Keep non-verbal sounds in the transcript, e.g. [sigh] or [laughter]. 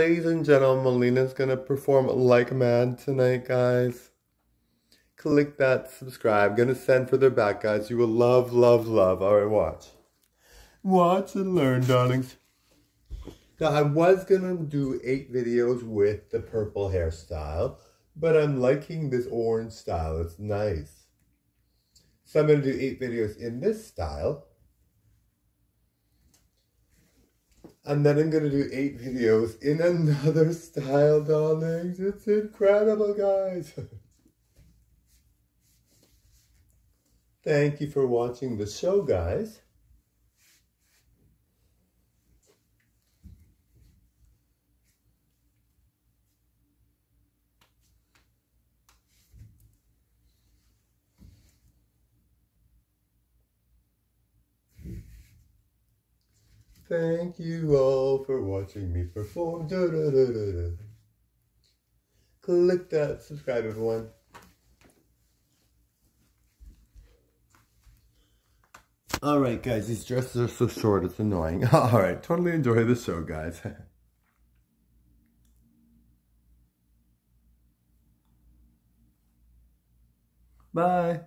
Ladies and gentlemen, Melina's gonna perform like mad tonight, guys. Click that subscribe. Gonna send for their back, guys. You will love, love, love. Alright, watch. Watch and learn, darlings. Now, I was gonna do eight videos with the purple hairstyle, but I'm liking this orange style. It's nice. So I'm gonna do eight videos in this style. And then I'm going to do eight videos in another style, darlings. It's incredible, guys. [laughs] Thank you for watching the show, guys. Thank you all for watching me perform. Da, da, da, Click that subscribe, everyone. Alright, guys, these dresses are so short, it's annoying. [laughs] Alright, totally enjoy the show, guys. [laughs] Bye.